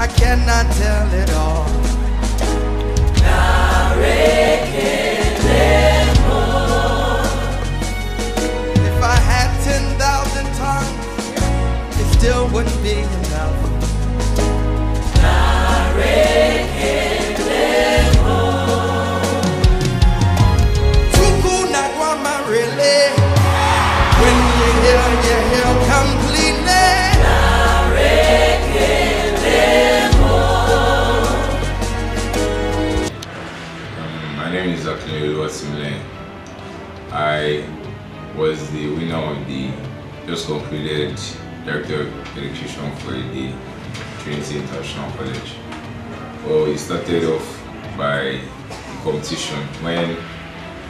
I cannot tell it all. If I was the winner of the just concluded Director of Education for the Trinity International College. Well, it started off by the competition when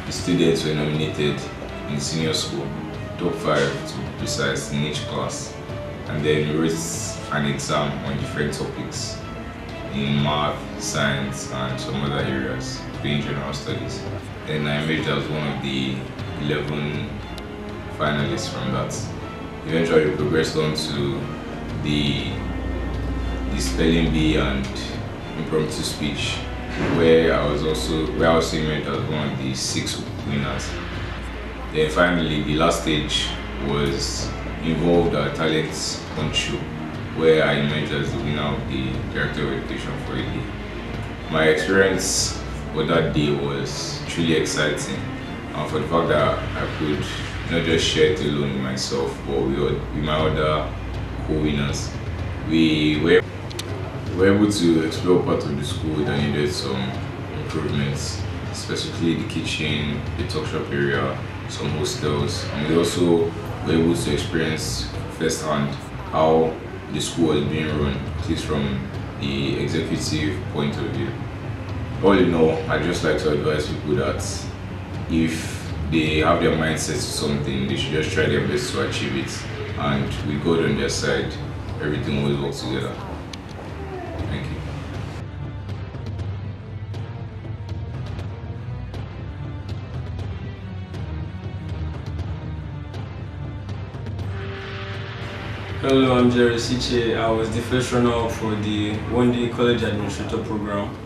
the students were nominated in senior school, top five to precise in each class, and then we wrote an exam on different topics in math, science, and some other areas, being general studies. Then I emerged as one of the 11 finalists from that. Eventually, we progressed on to the, the spelling bee and impromptu speech, where I was also where I also emerged as one of the six winners. Then finally, the last stage was involved a talent hunt show, where I emerged as the winner of the Director of Education for a. My experience for that day was truly exciting, and for the fact that I could not just share it alone with myself, but with, my other co-winners. We were, were able to explore part of the school that needed some improvements, specifically the kitchen, the tuck shop area, some hostels, and we also were able to experience firsthand how the school was being run, at least from the executive point of view. All in all, I'd just like to advise people that if they have their mindset to something, they should just try their best to achieve it. And with God on their side, everything will work together. Thank you. Hello, I'm Jerry Siche. I was the first runner-up for the one-day college administrator program.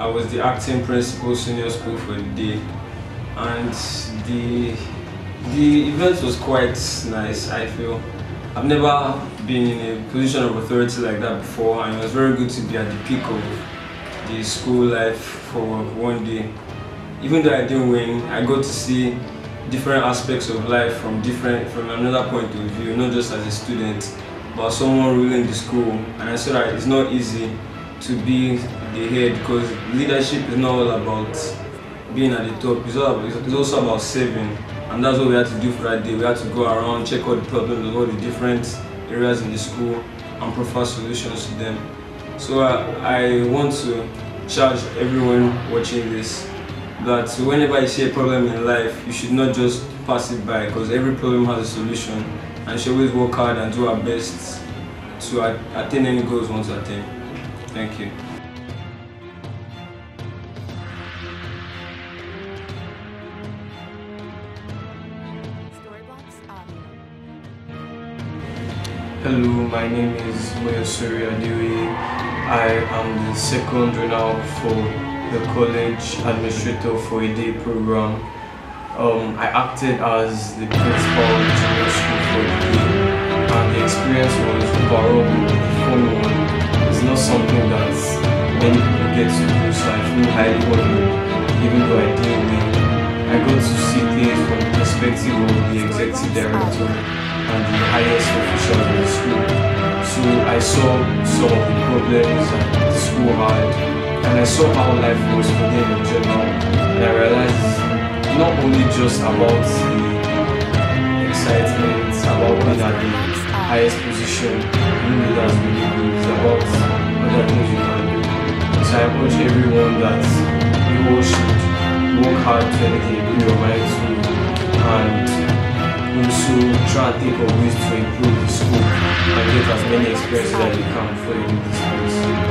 I was the acting principal senior school for the day, and the the event was quite nice. I feel I've never been in a position of authority like that before, and it was very good to be at the peak of the school life for one day. Even though I didn't win, I got to see different aspects of life from different from another point of view, not just as a student, but someone ruling the school. And I saw that it's not easy to be the head because leadership is not all about being at the top. It's, all it's also about saving, and that's what we had to do for that day. We had to go around, check all the problems of all the different areas in the school, and provide solutions to them. So I, I want to charge everyone watching this that whenever you see a problem in life, you should not just pass it by because every problem has a solution and you should always work hard and do our best to attain any goals we want to attain. Thank you. Hello, my name is Moyosuri Adiwe. I am the second runner for the college administrator for a day program. Um, I acted as the principal of the junior school for the day, many people get to do, so I feel highly honored, even though I didn't win. I got to see things from the perspective of the executive director and the highest official in the school. So I saw some of the problems that the school had, and I saw how life was for them in general. And I realized not only just about the excitement, about being at the highest position, being leaders really good, it's about other things you. I urge everyone that you all should work hard to put your mind to and also try and think of ways to improve the school and get as many experiences as you can before you leave